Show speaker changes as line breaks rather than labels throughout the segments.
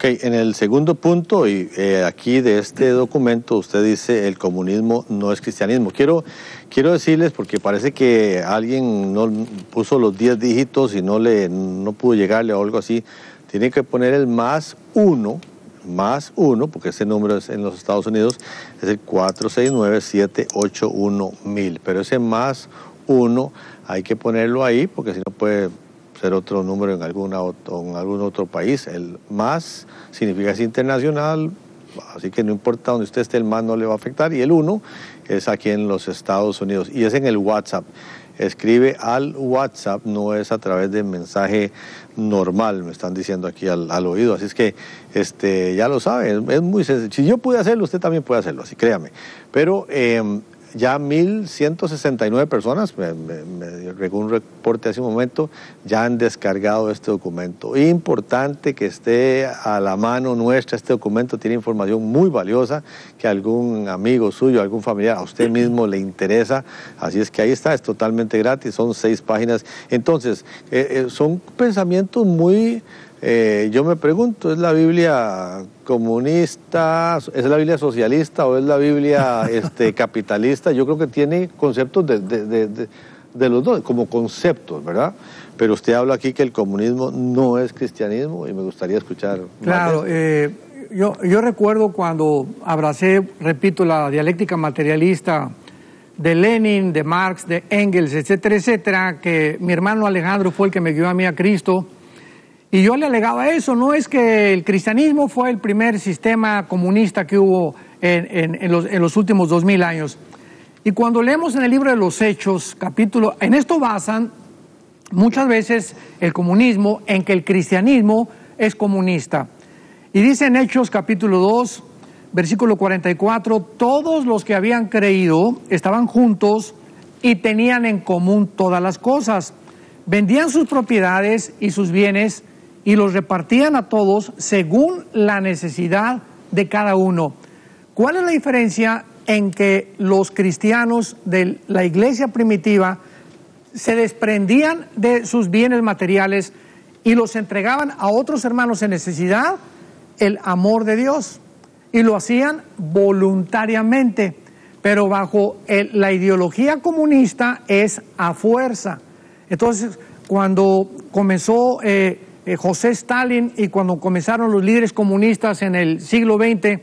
Ok, en el segundo punto, y eh, aquí de este documento, usted dice el comunismo no es cristianismo. Quiero, quiero decirles, porque parece que alguien no puso los 10 dígitos y no, le, no pudo llegarle o algo así, tiene que poner el más uno, más uno, porque ese número es en los Estados Unidos, es el 469-781-1000, pero ese más uno hay que ponerlo ahí, porque si no puede ser otro número en, alguna, en algún otro país. El más significa es internacional, así que no importa donde usted esté, el más no le va a afectar. Y el 1 es aquí en los Estados Unidos y es en el WhatsApp. Escribe al WhatsApp, no es a través de mensaje normal, me están diciendo aquí al, oído. Así es que este, ya lo sabe, es, muy sencillo. Si yo pude hacerlo, usted también puede hacerlo, así créame. Pero em, ya 1.169 personas, me, me, un reporte hace un momento, ya han descargado este documento. Importante que esté a la mano nuestra, este documento tiene información muy valiosa que algún amigo suyo, algún familiar, a usted mismo le interesa. Así es que ahí está, es totalmente gratis, son seis páginas. Entonces, eh, eh, son pensamientos muy eh, yo me pregunto, ¿es la Biblia comunista, es la Biblia socialista o es la Biblia este, capitalista? Yo creo que tiene conceptos de, los dos, como conceptos, ¿verdad? Pero usted habla aquí que el comunismo no es cristianismo y me gustaría escuchar.
Claro, eh, yo, yo recuerdo cuando abracé, repito, la dialéctica materialista de Lenin, de Marx, de Engels, etcétera, etcétera, que mi hermano Alejandro fue el que me guió a mí a Cristo y yo le alegaba eso, no es que el cristianismo fue el primer sistema comunista que hubo en, los, últimos dos mil años. Y cuando leemos en el libro de los Hechos, capítulo, en esto basan muchas veces el comunismo en que el cristianismo es comunista. Y dice en Hechos capítulo 2, versículo 44, todos los que habían creído estaban juntos y tenían en común todas las cosas. Vendían sus propiedades y sus bienes y los repartían a todos según la necesidad de cada uno. ¿Cuál es la diferencia en que los cristianos de la iglesia primitiva se desprendían de sus bienes materiales y los entregaban a otros hermanos en necesidad? El amor de Dios. Y lo hacían voluntariamente, pero bajo la ideología comunista es a fuerza. Entonces, cuando comenzó... Eh, eh, José Stalin y cuando comenzaron los líderes comunistas en el siglo XX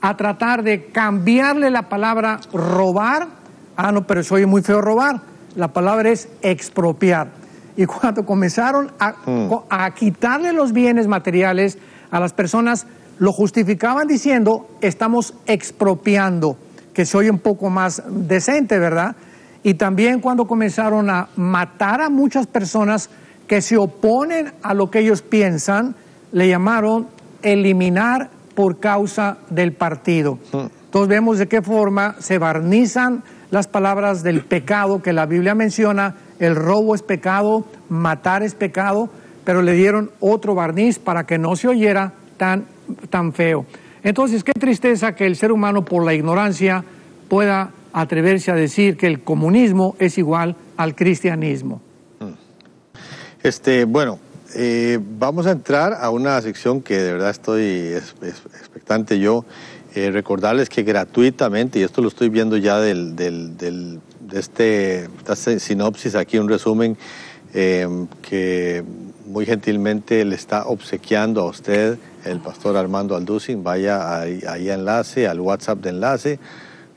a tratar de cambiarle la palabra robar, ah, no, pero soy muy feo robar, la palabra es expropiar. Y cuando comenzaron a, mm. a quitarle los bienes materiales a las personas, lo justificaban diciendo, estamos expropiando, que se oye un poco más decente, ¿verdad? Y también cuando comenzaron a matar a muchas personas, que se oponen a lo que ellos piensan, le llamaron eliminar por causa del partido. Hmm. Entonces vemos de qué forma se barnizan las palabras del pecado que la Biblia menciona, el robo es pecado, matar es pecado, pero le dieron otro barniz para que no se oyera tan, tan feo. Entonces, qué tristeza que el ser humano por la ignorancia pueda atreverse a decir que el comunismo es igual al cristianismo.
Este, bueno, eh, vamos a entrar a una sección que de verdad estoy expectante yo. Eh, recordarles que gratuitamente, y esto lo estoy viendo ya del, del, de este, esta sinopsis aquí, un resumen eh, que muy gentilmente le está obsequiando a usted el pastor Armando Alducin. Vaya ahí, ahí enlace, al WhatsApp de enlace,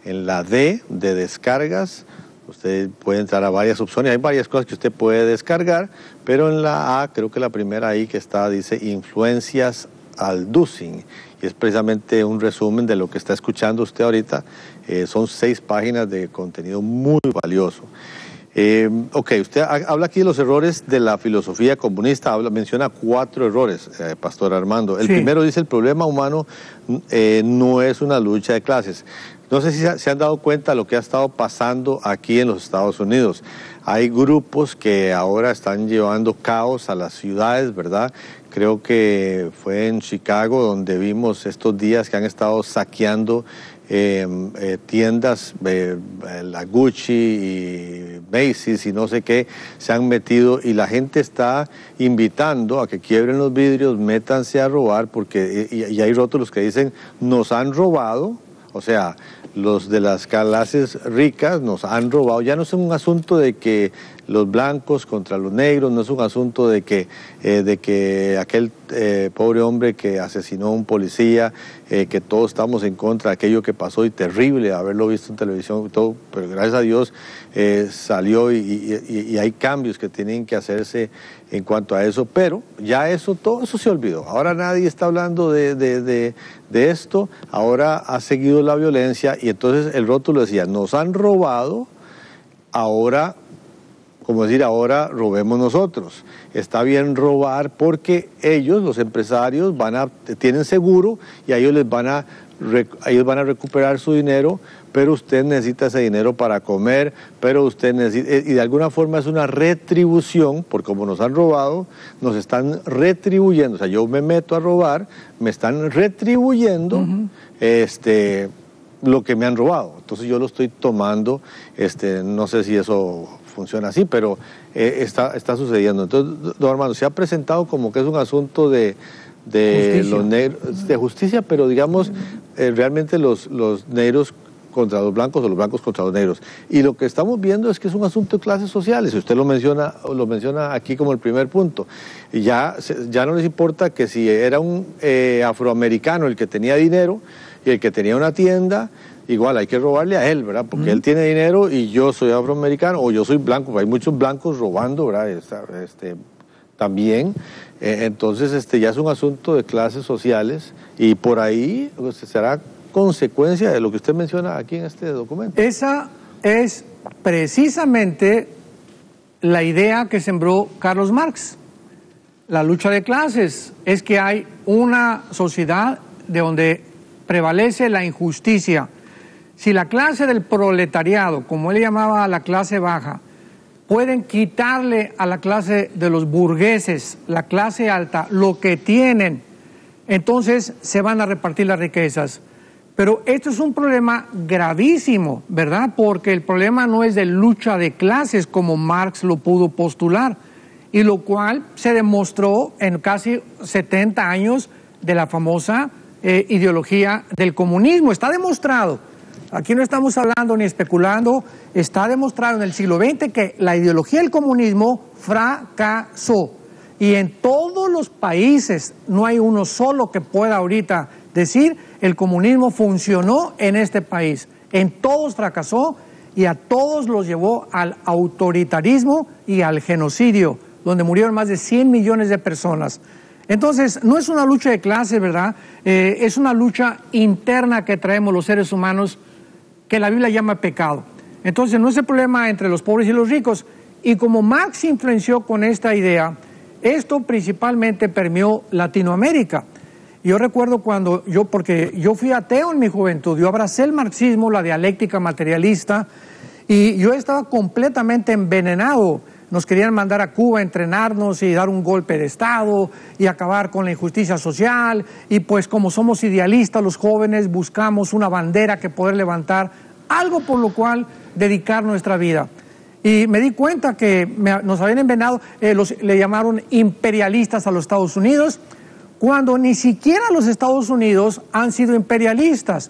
en la D de descargas Usted puede entrar a varias opciones, hay varias cosas que usted puede descargar, pero en la A, creo que la primera ahí que está, dice influencias al dosing, y es precisamente un resumen de lo que está escuchando usted ahorita. Eh, son seis páginas de contenido muy valioso. Eh, ok, usted habla aquí de los errores de la filosofía comunista, habla, menciona cuatro errores, eh, Pastor Armando. El primero dice el problema humano no es una lucha de clases. No sé si se han dado cuenta de lo que ha estado pasando aquí en los Estados Unidos. Hay grupos que ahora están llevando caos a las ciudades, ¿verdad? Creo que fue en Chicago donde vimos estos días que han estado saqueando em, eh, tiendas, eh, la Gucci y Macy's y no sé qué, se han metido y la gente está invitando a que quiebren los vidrios, métanse a robar, porque y, y hay rótulos que dicen, nos han robado, o sea, los de las clases ricas nos han robado. Ya no es un asunto de que los blancos contra los negros, no es un asunto de que, eh, de que aquel eh, pobre hombre que asesinó a un policía, eh, que todos estamos en contra de aquello que pasó y terrible haberlo visto en televisión todo, pero gracias a Dios salió y, hay cambios que tienen que hacerse en cuanto a eso, pero ya eso, todo eso se olvidó. Ahora nadie está hablando de, de esto, ahora ha seguido la violencia y entonces el rótulo decía, nos han robado, ahora como decir, ahora robemos nosotros. Está bien robar porque ellos, los empresarios, van a, tienen seguro y a ellos les van a, ellos van a recuperar su dinero, pero usted necesita ese dinero para comer, pero usted necesita, y de alguna forma es una retribución, porque como nos han robado, nos están retribuyendo. O sea, yo me meto a robar, me están retribuyendo, este lo que me han robado. Entonces yo lo estoy tomando, este, no sé si eso funciona así, pero eh, está, está sucediendo. Entonces, don Armando, se ha presentado como que es un asunto de, de justicia. los negros, de justicia, pero digamos, eh, realmente los, los negros contra los blancos o los blancos contra los negros. Y lo que estamos viendo es que es un asunto de clases sociales, y usted lo menciona, lo menciona aquí como el primer punto. Y ya, ya no les importa que si era un eh, afroamericano el que tenía dinero y el que tenía una tienda, igual hay que robarle a él, ¿verdad? Porque él tiene dinero y yo soy afroamericano o yo soy blanco, hay muchos blancos robando, ¿verdad? Este, también. Eh, entonces, este ya es un asunto de clases sociales y por ahí pues, será consecuencia de lo que usted menciona aquí en este documento.
Esa es precisamente la idea que sembró Carlos Marx. La lucha de clases es que hay una sociedad de donde prevalece la injusticia si la clase del proletariado, como él llamaba a la clase baja, pueden quitarle a la clase de los burgueses, la clase alta, lo que tienen, entonces se van a repartir las riquezas. Pero esto es un problema gravísimo, ¿verdad? Porque el problema no es de lucha de clases como Marx lo pudo postular, y lo cual se demostró en casi 70 años de la famosa eh, ideología del comunismo. Está demostrado Aquí no estamos hablando ni especulando, está demostrado en el siglo XX que la ideología del comunismo fracasó. Y en todos los países no hay uno solo que pueda ahorita decir el comunismo funcionó en este país. En todos fracasó y a todos los llevó al autoritarismo y al genocidio, donde murieron más de 100 millones de personas. Entonces, no es una lucha de clase, ¿verdad? Eh, es una lucha interna que traemos los seres humanos que la Biblia llama pecado. Entonces no es el problema entre los pobres y los ricos. Y como Marx influenció con esta idea, esto principalmente permeó Latinoamérica. Yo recuerdo cuando yo, porque yo fui ateo en mi juventud, yo abracé el marxismo, la dialéctica materialista, y yo estaba completamente envenenado. Nos querían mandar a Cuba a entrenarnos y dar un golpe de Estado y acabar con la injusticia social. Y pues como somos idealistas los jóvenes buscamos una bandera que poder levantar, algo por lo cual dedicar nuestra vida. Y me di cuenta que nos habían envenenado, eh, le llamaron imperialistas a los Estados Unidos, cuando ni siquiera los Estados Unidos han sido imperialistas.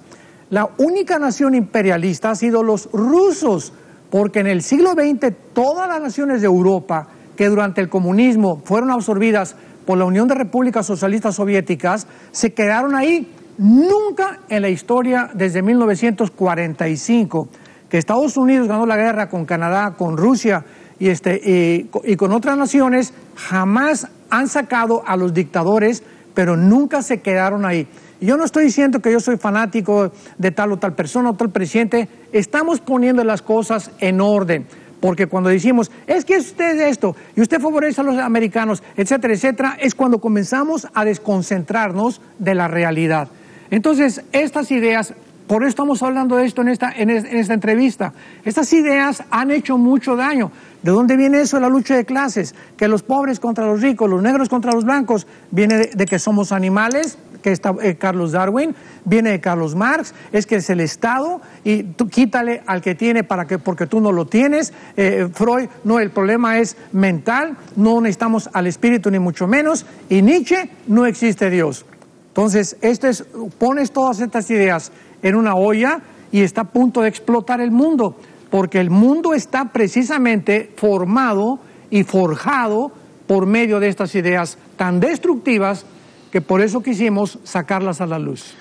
La única nación imperialista ha sido los rusos porque en el siglo XX todas las naciones de Europa que durante el comunismo fueron absorbidas por la Unión de Repúblicas Socialistas Soviéticas se quedaron ahí. Nunca en la historia desde 1945 que Estados Unidos ganó la guerra con Canadá, con Rusia y, este, y con otras naciones, jamás han sacado a los dictadores, pero nunca se quedaron ahí. Yo no estoy diciendo que yo soy fanático de tal o tal persona o tal presidente, estamos poniendo las cosas en orden. Porque cuando decimos, es que usted es esto, y usted favorece a los americanos, etcétera, etcétera, es cuando comenzamos a desconcentrarnos de la realidad. Entonces, estas ideas, por eso estamos hablando de esto en esta, en esta entrevista, estas ideas han hecho mucho daño. ¿De dónde viene eso la lucha de clases? Que los pobres contra los ricos, los negros contra los blancos, viene de que somos animales, que está eh, Carlos Darwin, viene de Carlos Marx, es que es el Estado y tú quítale al que tiene para que, porque tú no lo tienes. Eh, Freud, no, el problema es mental, no necesitamos al espíritu ni mucho menos. Y Nietzsche, no existe Dios. Entonces, este es, pones todas estas ideas en una olla y está a punto de explotar el mundo, porque el mundo está precisamente formado y forjado por medio de estas ideas tan destructivas que por eso quisimos sacarlas a la luz.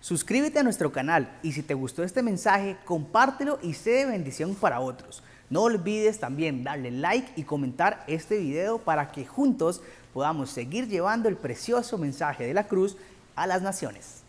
Suscríbete a nuestro canal y si te gustó este mensaje, compártelo y sé de bendición para otros. No olvides también darle like y comentar este video para que juntos podamos seguir llevando el precioso mensaje de la cruz a las naciones.